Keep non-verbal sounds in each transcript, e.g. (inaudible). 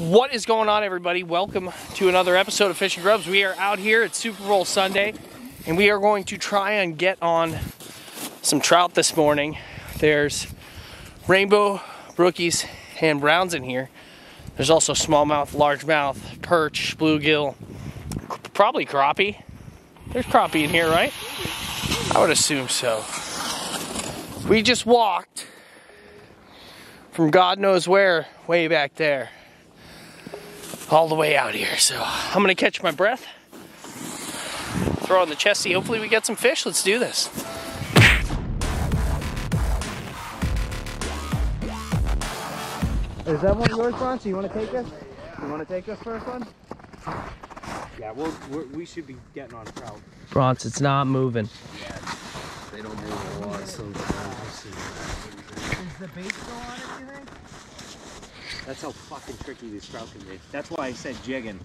What is going on, everybody? Welcome to another episode of Fishing GrubbZ. We are out here at Super Bowl Sunday, and we are going to try and get on some trout this morning. There's rainbow, brookies, and browns in here. There's also smallmouth, largemouth, perch, bluegill, probably crappie. There's crappie in here, right? I would assume so. We just walked from God knows where, way back there, all the way out here. So I'm gonna catch my breath, throw on the chesty. Hopefully, we get some fish. Let's do this. Is that one yours, Bronson? You want to take this? You want to take this first one? Yeah, we'll, we're, we should be getting on trout. Bronze, it's not moving. They don't move a lot, so Is the bait still on it, you think? That's how fucking tricky these trout can be. That's why I said jigging.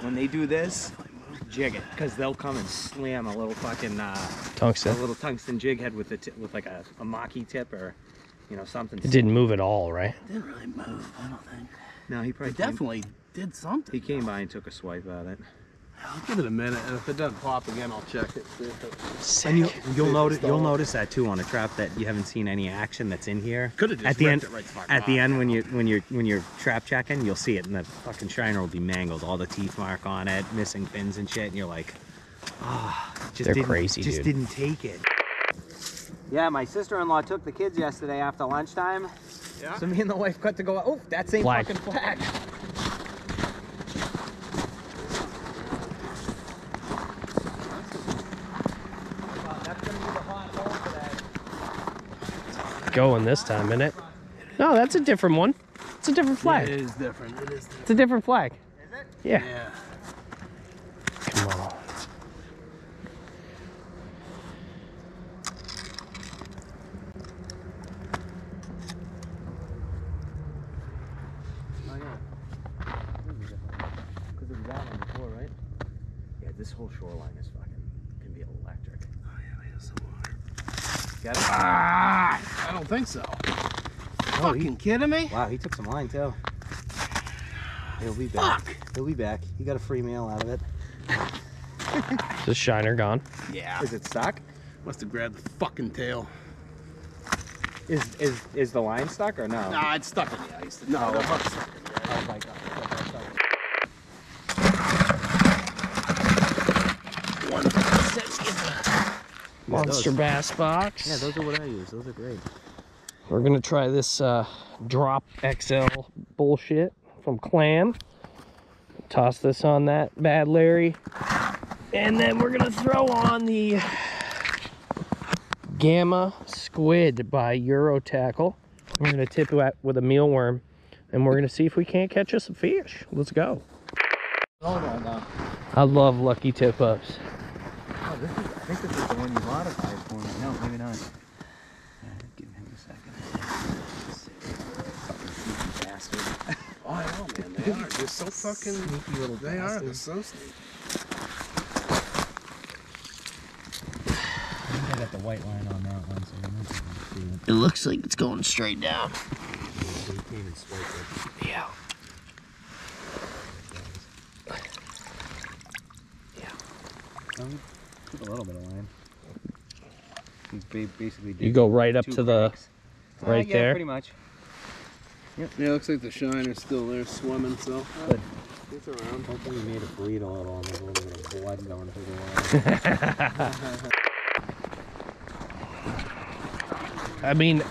When they do this, jig it, because they'll come and slam a little fucking uh, a little tungsten jig head with a ti- with like a, a maki tip or you know something. It didn't move at all, right? didn't really move, I don't think. No, he It probably came, definitely did something. he came by and took a swipe at it. I'll give it a minute, and if it doesn't pop again, I'll check it. see if it- And you, you'll notice you'll notice that too on a trap that you haven't seen any action that's in here. Coulda just at the end it right to at the end when you when you're when you're trap checking, you'll see it and the fucking shiner will be mangled, all the teeth mark on it, missing fins and shit, and you're like, ah, just They're didn't, crazy, just dude. didn't take it. Yeah, my sister-in-law took the kids yesterday after lunchtime. Yeah? So me and the wife got to go. Oh, that same Flag. fucking flag. Going this time, isn't it? No, that's a different one. It's a different flag. is different. It is different. It's a different flag. Is it? Yeah. Yeah. Come on. Oh yeah. Because of that one before, right? Yeah, this whole shoreline is fucking can be electric. Oh, yeah, we have some water. Got it? Ah! I don't think so. Oh, he- Fucking kidding me? Wow, he took some line too. He'll be back. Fuck! He'll be back. He got a free meal out of it. Is the shiner gone? Yeah. Is it stuck? Must have grabbed the fucking tail. Is is is the line stuck or no? Nah, it's stuck in the ice. No, the hook's stuck in the ice. Oh my god. Monster those. bass (laughs) box. Yeah, those are what I use. Those are great. We're gonna try this uh, drop XL bullshit from Clam. Toss this on that bad Larry. And then we're gonna throw on the Gamma Squid by Euro Tackle. We're gonna tip it with a mealworm and we're gonna see if we can't catch us a fish. Let's go. Oh no, no. I love lucky tip ups. Oh, this is, I think this is the one you modified for me. No, maybe not. Uh, give him a second. Fucking bastard. Oh, I know, man. They are. They're so fucking. Sneaky little They are. They're so sneaky. I think I got the white line on that one, so I'm not gonna see it. It looks like it's going straight down. He came and swiped it. Yeah. Um, took a little bit of line. He's ba- basically You go right up two to the right uh, yeah, there? pretty much. Yeah, it looks like the shiner's still there swimming, so. Good. It's around. Hopefully he made it bleed a little and there's a little bit of blood going through the line. (laughs) I mean,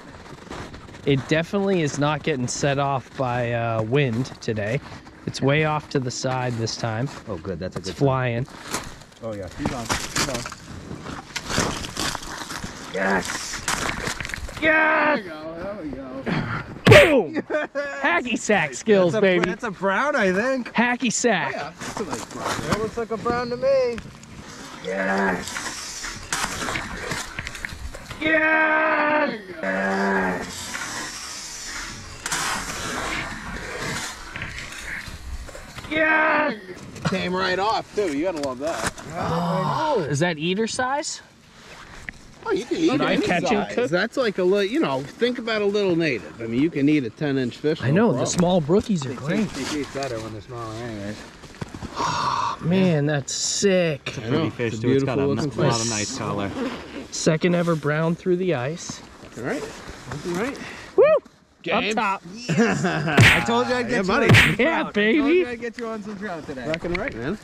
it definitely is not getting set off by uh, wind today. It's way off to the side this time. oh good, that's a good. It's good flying. Oh yeah, he's on. He's on. Yes! There Yes! we go. There we go. Boom! (laughs) Hacky sack skills, That's a, baby. That's a brown, I think. Hacky sack. Yeah, that's a nice brown. That looks like a brown to me. Yes! Yes! Yes! Yes! Came right off too. You gotta love that. Is that eater size? Oh, you can eat Should I any catch and size. cook? That's like a little, you know, think about a little native. I mean, you can eat a 10 inch fish. I no know the small brookies are great. They taste better when they're smaller, anyways. Ah, man, that's sick. I know, Pretty fish it's a too. It's got a, beautiful n- looking lot of nice color. Second ever brown through the ice. All right. All right. Woo! James. Up top. (laughs) I told you I'd Yeah, get buddy. you on some Yeah, trout. I told baby. you I'd get you on some trout today. Rocking right, man.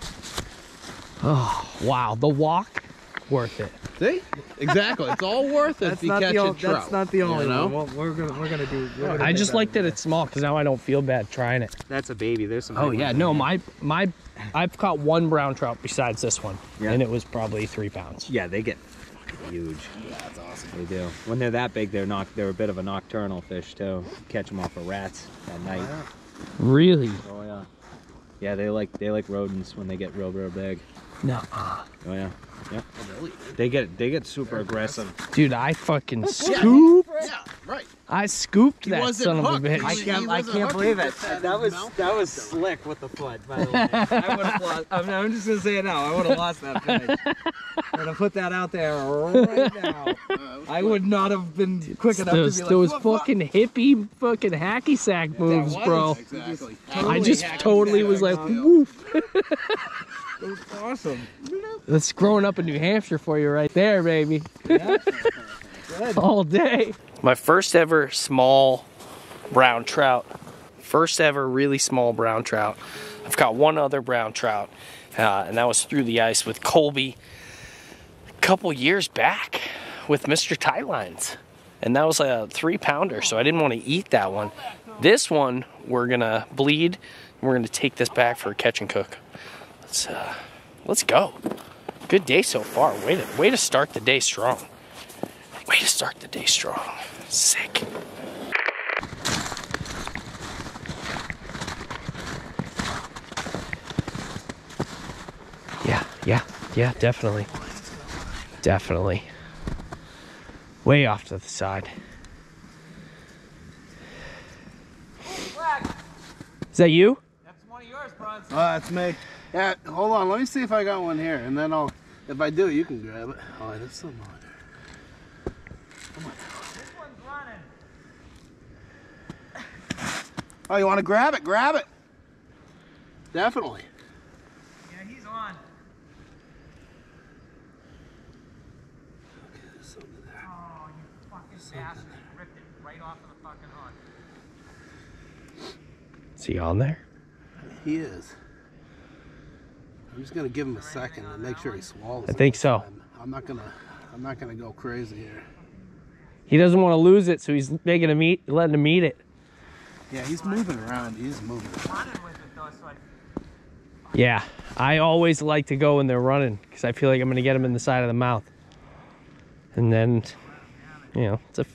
Oh, wow. The walk, worth it. See? Exactly. It's all worth it (laughs) That's if you catch the a trout. That's not the only you know? one. We're, we're gonna we're gonna do. We're gonna I just better like that it's small because now I don't feel bad trying it. That's a baby. There's some. Oh yeah, no, there. my my, I've caught one brown trout besides this one, Yeah. and it was probably three pounds. Yeah, they get huge. Yeah, that's awesome. They do. When they're that big, they're not. They're a bit of a nocturnal fish too. Catch them off of rats at night. Oh, really? Oh yeah. Yeah, they like they like rodents when they get real real big. No, Oh yeah. Yep. They get they get super aggressive. dude, I fucking scooped. Yeah, right. I scooped that wasn't son of a bitch. I can't- I can't believe it. that That was mouth that was slick with the foot. By the way, (laughs) I would have lost. I'm, I'm just gonna say it now. I would have lost that fish. I'm gonna put that out there right now. (laughs) I would not have been quick enough those to be those like, "What, what?" fucking hippie fucking hacky sack moves, bro. Exactly. I just totally was like, woof. It was awesome. That's growing up in New Hampshire for you right there, baby. Yeah. (laughs) Good. All day. My first ever small brown trout. First ever really small brown trout. I've got one other brown trout, uh, and that was through the ice with Colby a couple years back with Mr. Tight Lines. And that was a three pounder, so I didn't want to eat that one. This one, we're gonna bleed. and We're gonna take this back for a catch and cook. Let's uh, let's go. Good day so far. Way to way to start the day strong. Way to start the day strong. Sick. Yeah, yeah, yeah, definitely. Definitely. Way off to the side. Is that you? That's one of yours, Bronson. Oh, that's me. Yeah, hold on. Let me see if I got one here, and then I'll. If I do, you can grab it. Oh, there's some on there. Come on. This one's running. Oh, you want to grab it? Grab it. Definitely. Yeah, he's on. Oh, you fucking bastard. Ripped it right off of the fucking hook. Is he on there? He is. I'm just gonna give him a second and make sure he swallows. I think so. time. I'm not gonna. I'm not gonna go crazy here. He doesn't want to lose it, so he's making him eat, letting him eat it. Yeah, he's moving around. He's moving. Running with it though, so I Yeah, I always like to go when they're running because I feel like I'm gonna get them in the side of the mouth, and then, you know, it's a,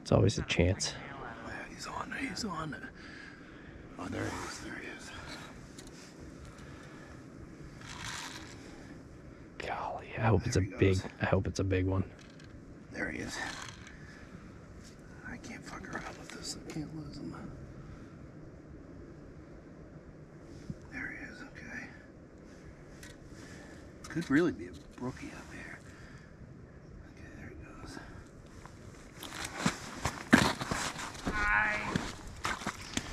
it's always a chance. He's on it. He's on it. Oh, there. There he is. I hope it's a big. goes. I hope it's a big one. There he is. I can't fuck around with this. I can't lose him. There he is. Okay. Could really be a brookie up here. Okay, there he goes.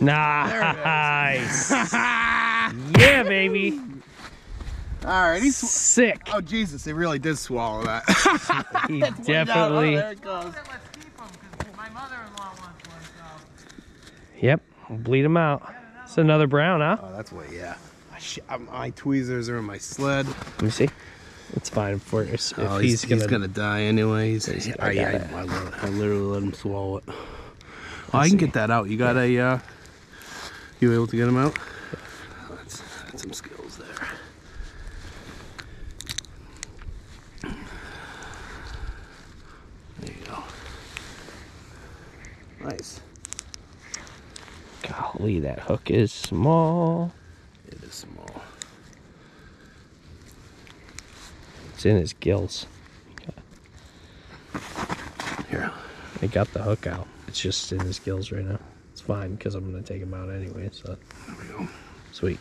Nice. (laughs) yeah, baby. All right, he's. Sick. Oh Jesus, he really did swallow that. (laughs) He (laughs) Oh, definitely. there it goes. let's keep them because my mother-in-law wants one. So. Yep. We'll bleed him out. It's another brown, huh? Oh, that's what. Yeah. My sh- uh, My tweezers are in my sled. Let me see. It's fine for us. If oh, he's, gonna, die anyway. He's, He's- I, I yeah. I, I, I literally let him swallow it. Oh, I can get that out. You got a, uh, you able to get him out? That's, that's some skills there. There you go. Nice. Golly, that hook is small. It is small. It's in his gills. Here. I got the hook out. It's just in his gills right now. It's fine because I'm gonna take him out anyway. So There we go. sweet.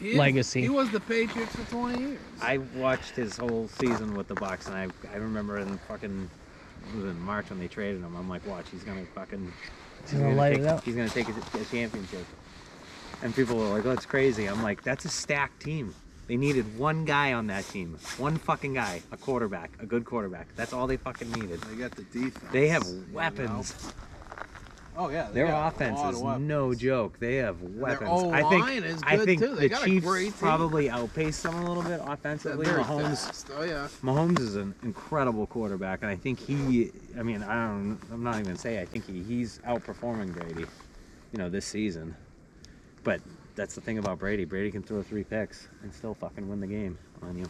He is- legacy. He was the Patriots for 20 years. I watched his whole season with the Bucs, and I I remember in fucking it was in March when they traded him. I'm like, watch, he's gonna fucking He's gonna light take, it up. He's gonna take a, a championship. And people were like, oh, that's crazy. I'm like, that's a stacked team. They needed one guy on that team, one fucking guy, a quarterback, a good quarterback. That's all they fucking needed. They got the defense. They have you know? Weapons. Oh yeah. they Their got offense is no joke. They have weapons. I O-line think is I think too. The Chiefs probably outpaced them a little bit offensively. Mahomes fast. Oh yeah. Mahomes is an incredible quarterback, and I think he. I mean, I don't. I'm not even gonna say. I think he, he's outperforming Brady, you know, this season. But that's the thing about Brady. Brady can throw three picks and still fucking win the game on you.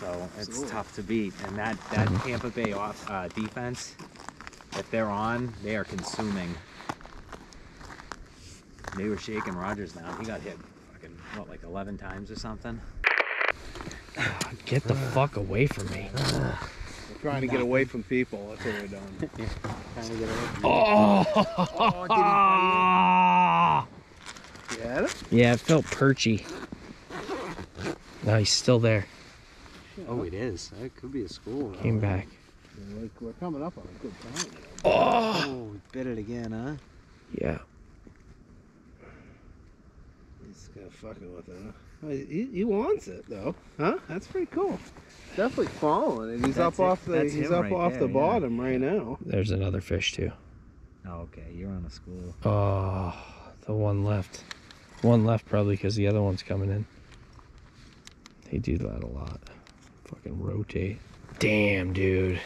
So it's Absolutely. tough to beat, and that that Mhm. Tampa Bay off uh, defense, if they're on, they are consuming. They were shaking Rodgers now. He got hit, fucking what, like 11 times or something. (sighs) Get the fuck away from me. We're trying to get away from people. That's what we're doing. (laughs) Trying to get away. Oh! You had yeah, it felt perchy. No, he's still there. Oh, it is. That could be a school. Came back. We're, we're coming up on a good time. Oh! Oh, we bit it again, huh? Yeah. He's kind of fucking with it. Huh? Oh, He, he wants it though, huh? That's pretty cool. Definitely following it. He's That's up it. off the That's he's up right off there, the yeah. bottom right now. There's another fish too. Oh, okay. You're on a school. Oh, the one left. One left probably because the other one's coming in. They do that a lot. Fucking rotate. Damn, dude.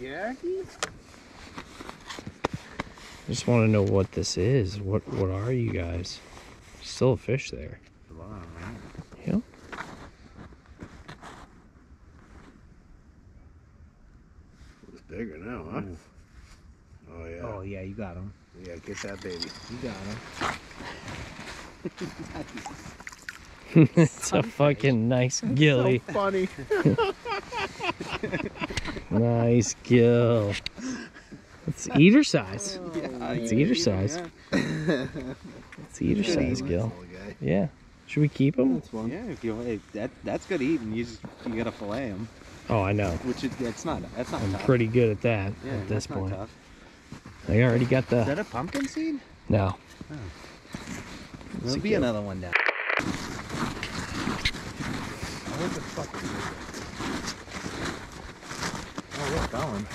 Jackie. I just want to know what this is. What what are you guys? Still a fish there. Wow? Yeah. It's bigger now, huh? Mm. Oh yeah. Oh, yeah, you got him. Yeah, get that baby. You got him. (laughs) it's a fucking nice gilly. So funny. (laughs) (laughs) Nice gill. It's eater size. It's eater size. It's eater size gill. Little. Yeah. Should we keep him? That's fun. Yeah, if you if that that's good eating. You just you gotta fillet him, Oh, I know. which is that's not that's not I'm tough. pretty good at that yeah, at this not point. tough. I already got the. Is the. that a pumpkin seed? No. There'll be good. another one down. What the fuck is Oh, it's going.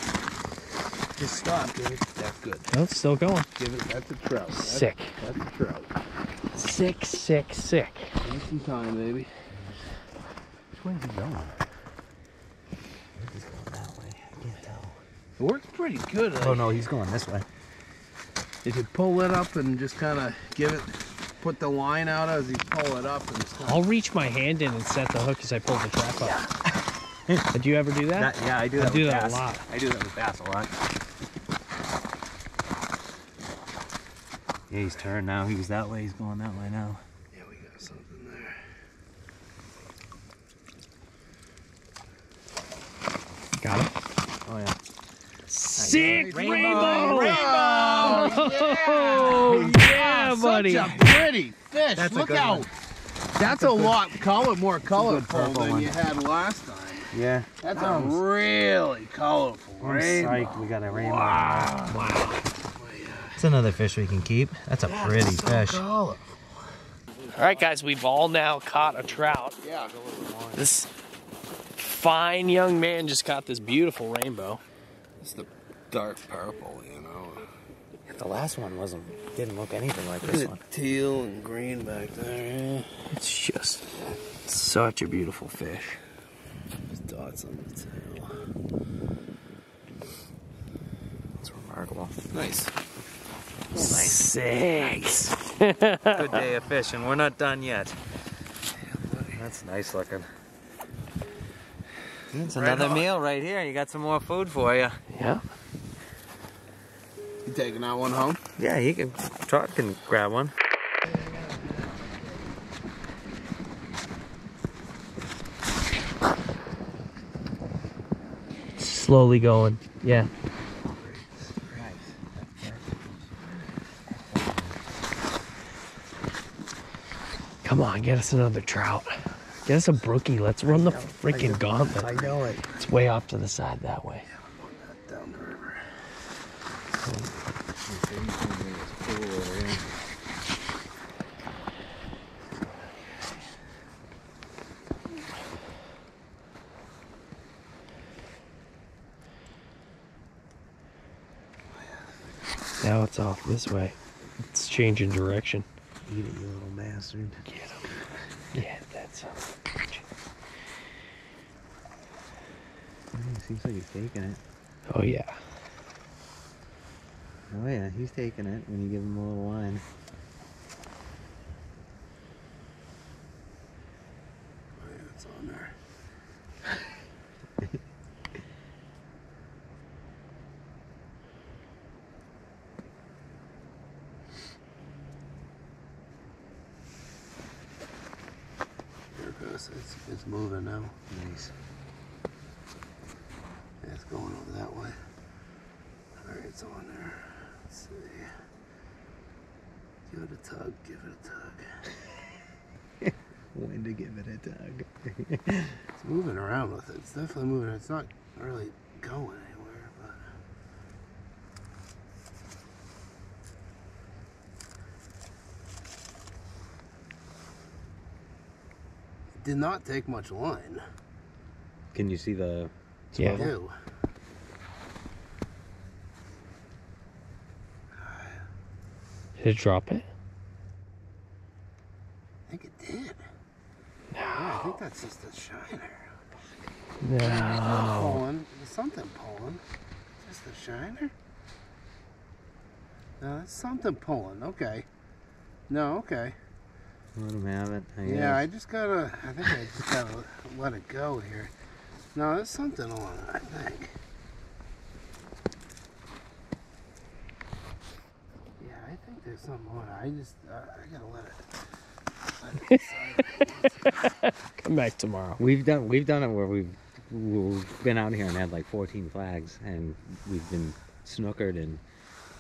Just stop, dude. That's good. Oh, it's still going. Give it. That's a trout. That's, Sick. That's a trout. Sick, sick, sick. Take some time, baby. Which way's he going? He's going that way. I can't tell. It works pretty good. Oh no, he's going this way. If you pull it up and just kind of give it, put the line out as you pull it up and stuff. I'll reach my hand in and set the hook as I pull the trap up. (laughs) Did you ever do that? That, yeah, I do I that. do with that a lot. I do that with bass a lot. Yeah, he's turned now. He was that way. He's going that way now. Yeah, we got something there. Got him. Oh yeah. Sick Rainbow! rainbow! Oh, (laughs) yeah, ah, buddy. Such a pretty fish. That's a Look out. one. That's, a, lot color, more colorful purple than one. you had last time. Yeah. That's Oh, a I'm- really colorful I'm rainbow. psyched we got a rainbow. Wow. It's another fish we can keep. That's a pretty so fish. colorful. All right, guys, we've all now caught a trout. Yeah. This fine young man just caught this beautiful rainbow. It's the dark purple, you know. The last one wasn't didn't look anything like Look one. teal and green back there. Yeah. It's just such a beautiful fish. There's dots on the tail. It's remarkable. Nice. Nice. Six. Good day of fishing. We're not done yet. That's nice looking. It's another on. meal right here. You got some more food for you. Yeah. You taking that one home? Yeah, you can. Trot can grab one. Slowly going. Yeah. Come on, get us another trout. Get us a brookie. Let's run the freaking gauntlet. I know it. It's way off to the side that way. Down the river. It's off this way. It's changing direction. Eat it, you little bastard. Get him. Yeah, that's um, Mm, seems like he's taking it. Oh yeah. Oh yeah, he's taking it when you give him a little line. Oh, yeah, it's on there. There it goes. It's, it's moving now. Nice. Yeah, it's going over that way. Alright, it's on there. Let's see. Give it a tug, give it a tug. (laughs) When to give it a tug. It's moving around with it. It's definitely moving. It's not really going anywhere, but. It did not take much line. Can you see the? Yeah. Do. Did it drop it? I think it did. Yeah, I think that's just a shiner. No. Pulling. There's something pulling. Is this the shiner? No, that's something pulling. Okay. No, okay. Let him have it. I Yeah, I just gotta. I think I just gotta let it go here. No, there's something on it. I think. Yeah, I think there's something on it. I just. Uh, I gotta let it. Let it. (laughs) Come back tomorrow. We've done we've done it where we've we've been out here and had like 14 flags and we've been snookered and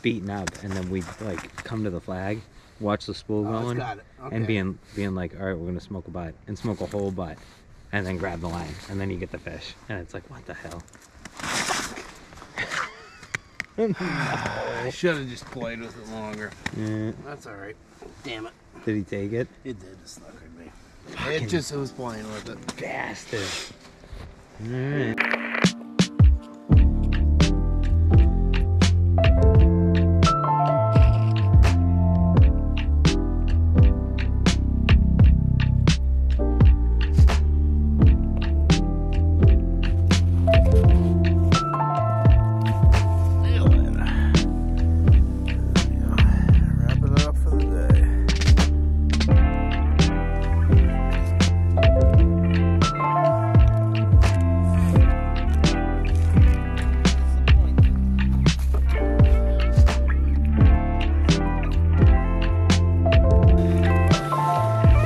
beaten up and then we like come to the flag, watch the spool Oh, going, got. Okay. and being being like, all right, we're gonna smoke a butt and smoke a whole butt, and then grab the line and then you get the fish and it's like, what the hell? I should have just played with it longer. Eh, That's all right. Damn it. did he take it? It did. It snookered me. Fucking It just it was playing with it. bastard. All right.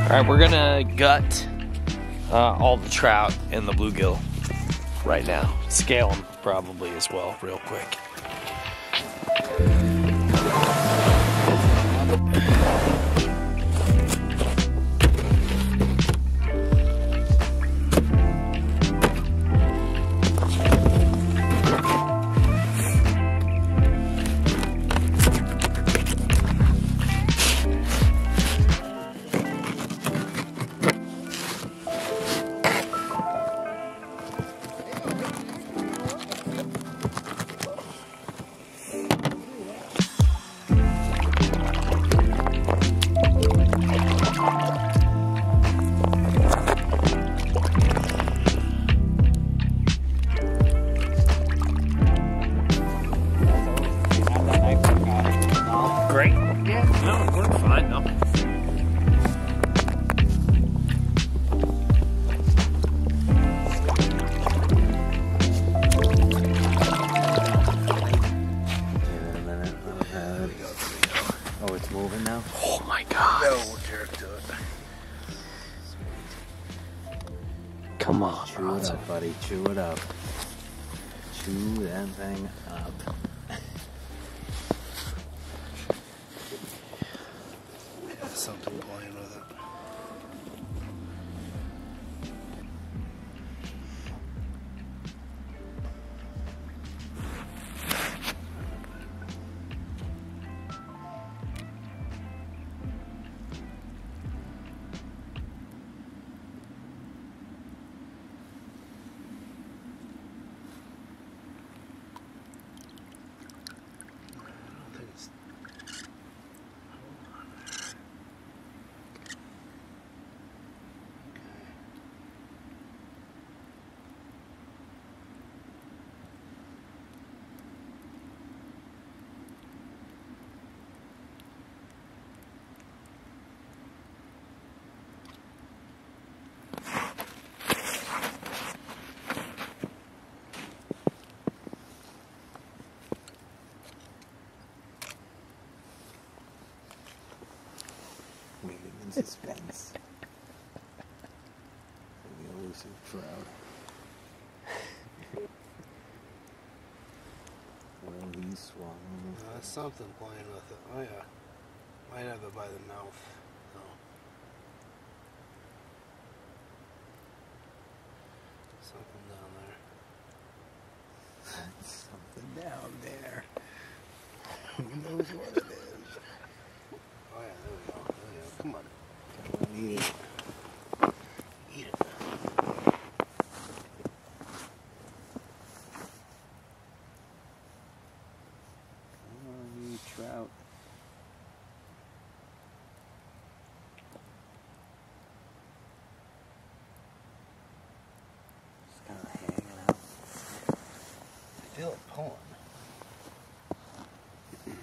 All right, we're gonna gut uh, all the trout and the bluegill right now. Scale them probably as well, real quick. Buddy. Chew it up. Chew that thing up. In suspense. the elusive trout. Will he swallow? Uh, something playing with it. Oh yeah. Might have it by the mouth. No. Something down there. Something down there. Who knows what it is? Oh yeah, there we go. There we go. Come on. Come on, eat it. Eat it. Come on, you trout. Just kind of hanging out. It pulling. You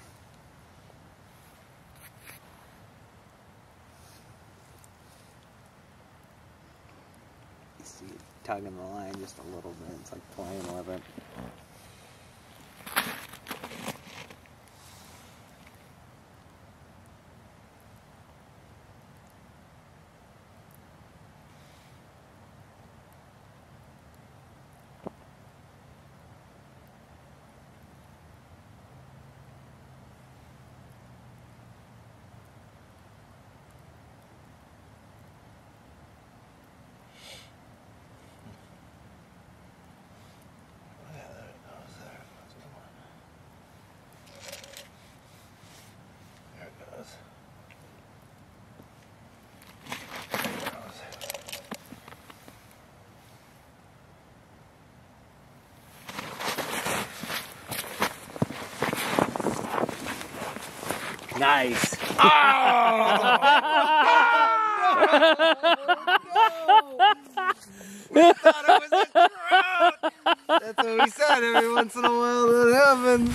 see it tugging the line just a little bit. It's like playing with it. Oh yeah, there it goes. There it goes. Come on. There it goes. There it goes. Nice. Oh! That's what we said. Every once in a while that happens.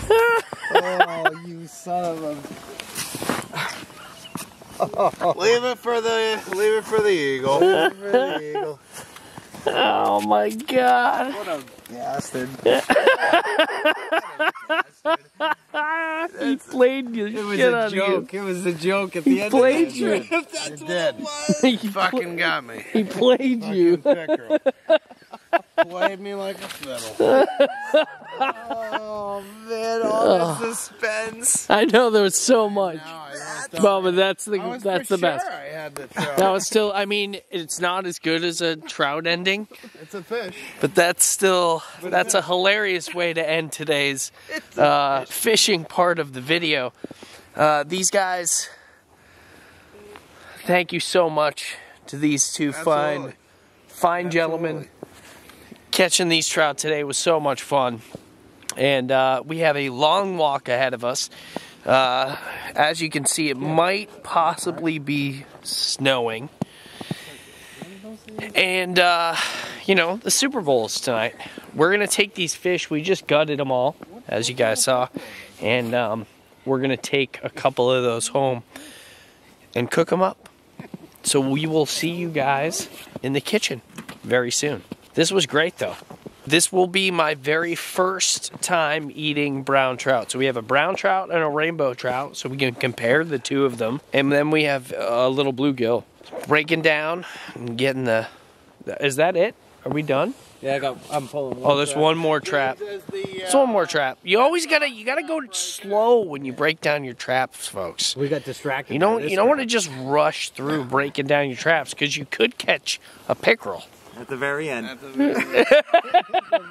Oh, you son of a. Leave it for the leave it for the eagle. Really, Eagle. Oh my god. What a bastard. (laughs) he played you. It was shit a out joke. It was a joke at the (laughs) (laughs) He end. played of you. it. It did. of you. he, Fucking got me. he played you. Pickerel. (laughs) Played me like a fiddle. Oh man, all the suspense. I know there was so much. Well, but that's the that's the best. I had the trout. That was still. I mean, it's not as good as a trout ending, It's a fish. but that's still that's a hilarious way to end today's (laughs) uh, fishing part of the video. Uh, these guys, thank you so much to these two fine Absolutely. fine gentlemen. Absolutely. Catching these trout today was so much fun. And uh, we have a long walk ahead of us. Uh, as you can see, it might possibly be snowing. And, uh, you know, the Super Bowl is tonight. We're going to take these fish. We just gutted them all, as you guys saw. And um, we're going to take a couple of those home and cook them up. So we will see you guys in the kitchen very soon. This was great though. This will be my very first time eating brown trout. So we have a brown trout and a rainbow trout, so we can compare the two of them. And then we have a little bluegill. Breaking down and getting the. Is that it? Are we done? Yeah, I got. I'm pulling. Oh, there's one more trap. There's one more uh, trap. You always gotta you gotta go slow when you break down your traps, folks. We got distracted. You don't you don't want to just rush through breaking down your traps because you could catch a pickerel. At the very end. At the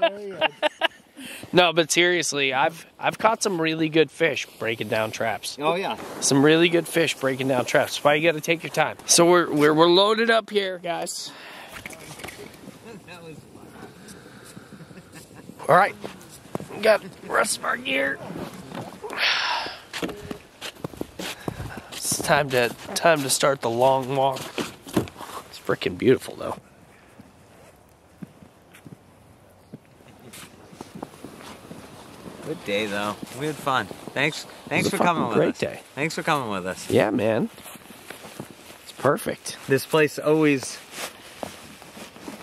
very (laughs) No, but seriously, I've I've caught some really good fish breaking down traps. Oh yeah. Some really good fish breaking down traps. That's why you got to take your time. So we're, we're we're loaded up here, guys. All right, we got the rest of our gear. It's time to time to start the long walk. It's freaking beautiful though. Good day though. We had fun. Thanks. Thanks for a coming with great us. day. Thanks for coming with us. Yeah, man. It's perfect. This place always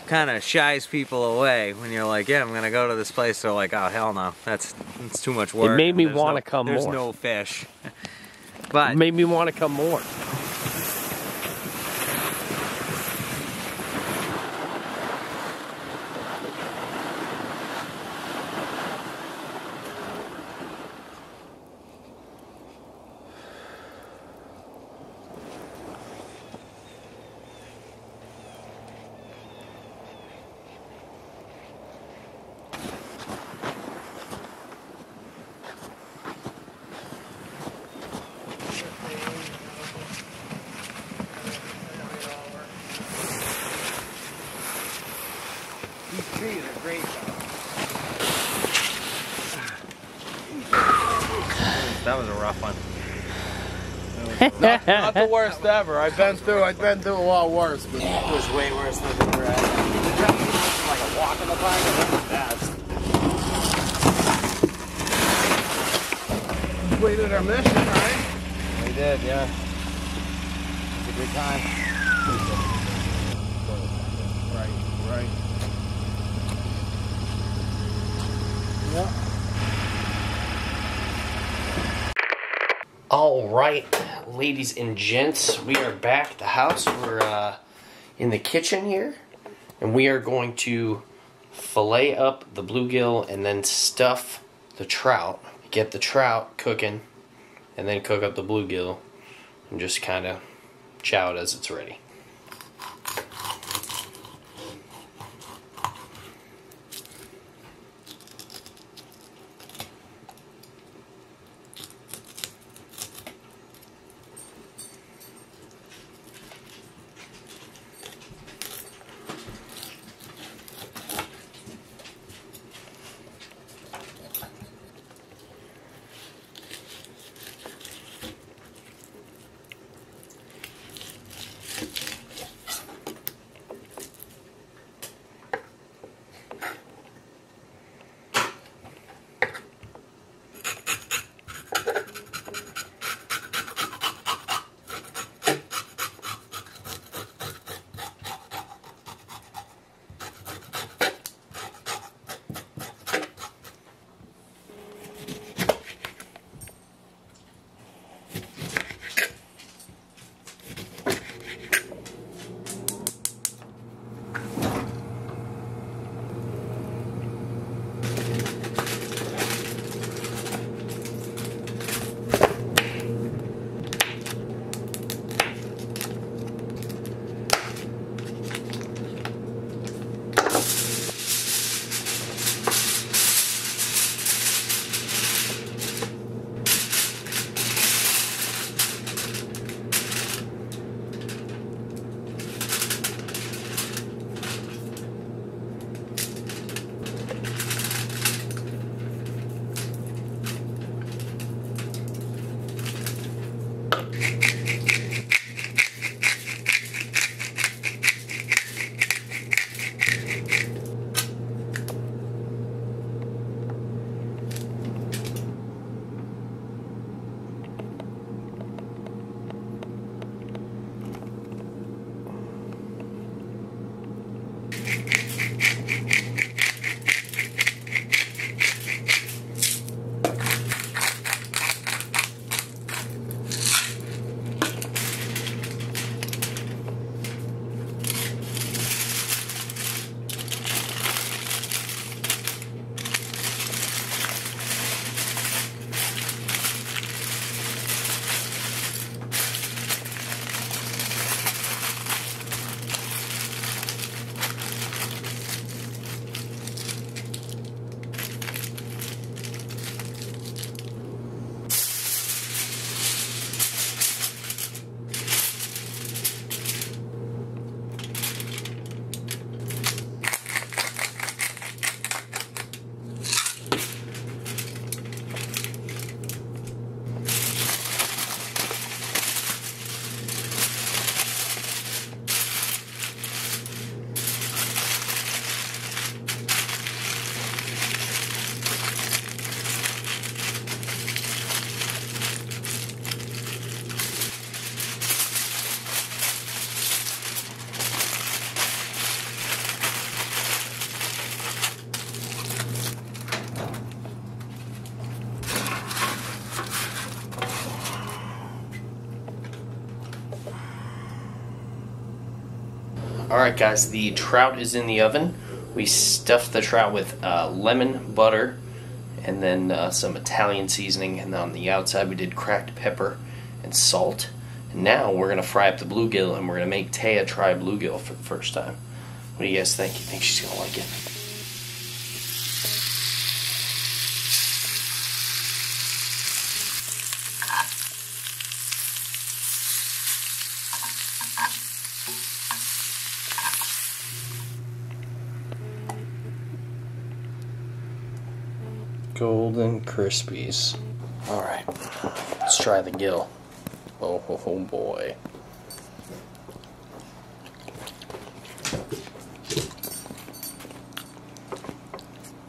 kind of shies people away when you're like, "Yeah, I'm gonna go to this place." They're like, "Oh hell no, that's it's too much work." (laughs) It made me wanna no- come There's more. There's no fish. but It made me want to come more. Not, not the worst ever. I've been through. I've been through a lot worse. But It was way worse than we were at. Like a walk in the park. It was the best. completed our mission, right? We did, yeah. It's a good time. Right, right. Yeah. All right, ladies and gents, we are back at the house. We're uh, in the kitchen here, and we are going to fillet up the bluegill and then stuff the trout. Get the trout cooking, and then cook up the bluegill, and just kind of chow it as it's ready. All right, guys, the trout is in the oven. We stuffed the trout with uh, lemon, butter, and then uh, some Italian seasoning. And on the outside, we did cracked pepper and salt. And now we're going to fry up the bluegill, and we're going to make Taya try bluegill for the first time. What do you guys think? You think she's going to like it? Golden Crispies. All right, let's try the gill. Oh, oh, oh boy.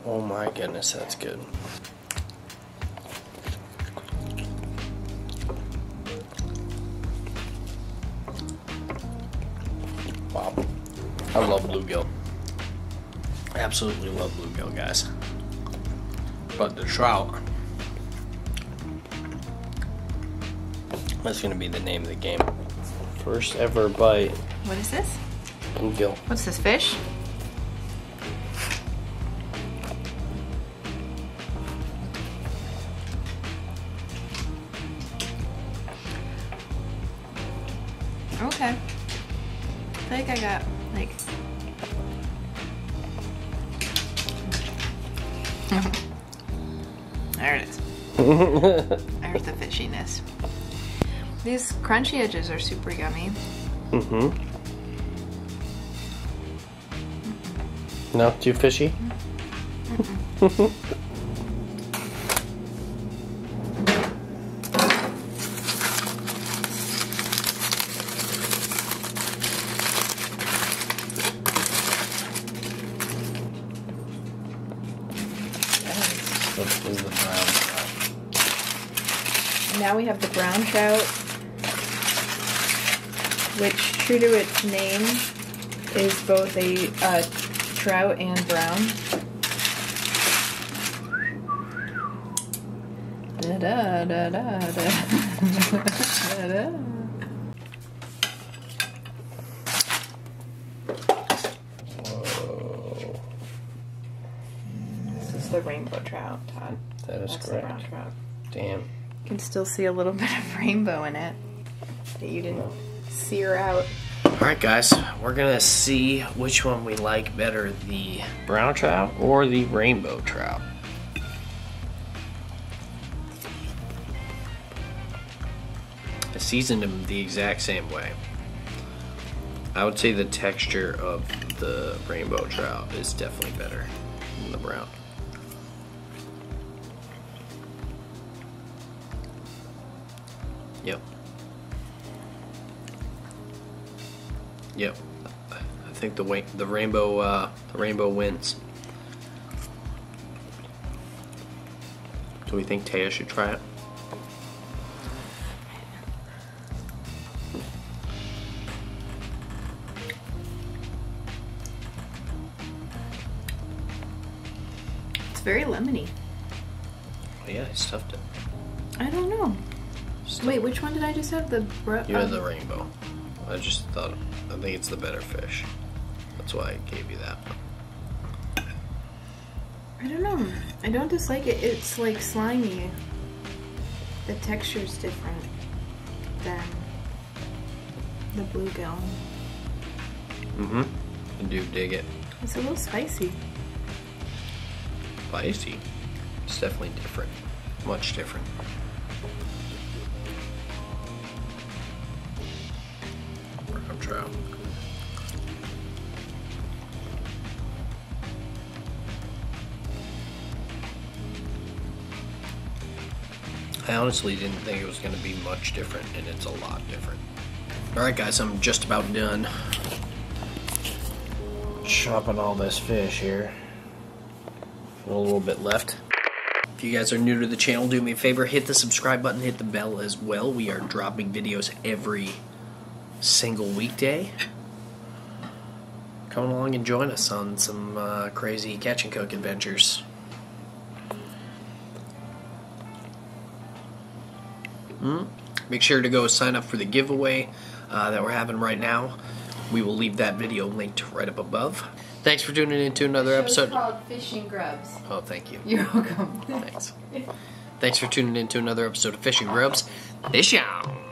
Oh my goodness, that's good. Wow. I love bluegill. Absolutely love bluegill, guys. But the trout. That's gonna be the name of the game. First ever bite, What is this? bluegill. What's this fish? These crunchy edges are super yummy. Mm-hmm. No, too fishy? Let's do the brown trout. Now we have the brown trout, which, true to its name, is both a uh, trout and brown. Da da da da da. da da. Whoa, This is the rainbow trout, Todd. that is That's correct. brown trout. Damn. You can still see a little (laughs) bit of rainbow in it that you didn't sear out. Alright guys, we're gonna see which one we like better, the brown trout or the rainbow trout. I seasoned them the exact same way. I would say the texture of the rainbow trout is definitely better than the brown. Yep. Yep. I think the the rainbow uh, the rainbow wins. Do we think Taya should try it? It's very lemony. Oh, yeah, I stuffed it. I don't know. Stuffed Wait, it. which one did I just have? The bro- You had um, the rainbow. I just thought I think it's the better fish. That's why I gave you that. I don't know. I don't dislike it. It's like slimy. The texture's different than the bluegill. Mm-hmm. I do dig it. It's a little spicy. Spicy. It's definitely different. Much different. I honestly didn't think it was going to be much different, and it's a lot different. Alright, guys, I'm just about done chopping all this fish here. A little bit left. If you guys are new to the channel, do me a favor, hit the subscribe button, hit the bell as well. We are dropping videos every single weekday. Come along and join us on some uh, crazy catch and cook adventures. Hmm? Make sure to go sign up for the giveaway uh, that we're having right now. We will leave that video linked right up above. Thanks for tuning in to another episode. called Fishing GrubbZ. Oh, thank you. You're welcome. Thanks. Thanks for tuning in to another episode of Fishing GrubbZ. Fish on!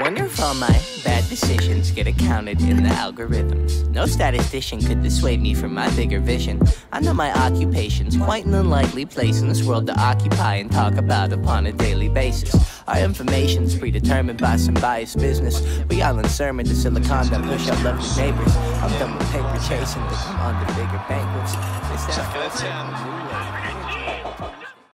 Wonder if all my bad decisions get accounted in the algorithms. No statistician could dissuade me from my bigger vision. I know my occupation's quite an unlikely place in this world to occupy and talk about upon a daily basis. Our information's predetermined by some biased business. We all in sermon to Silicon that push out lovely neighbors. I'm done with paper chasing to come on to bigger banquets. It's that